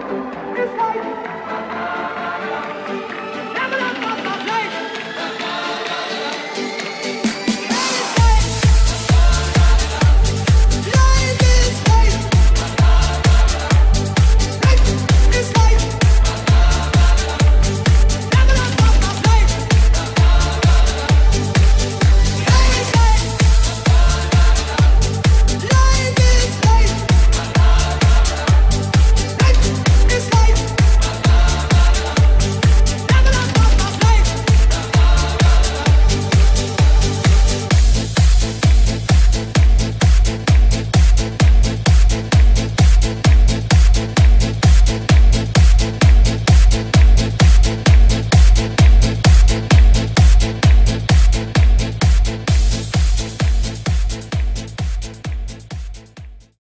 life is life.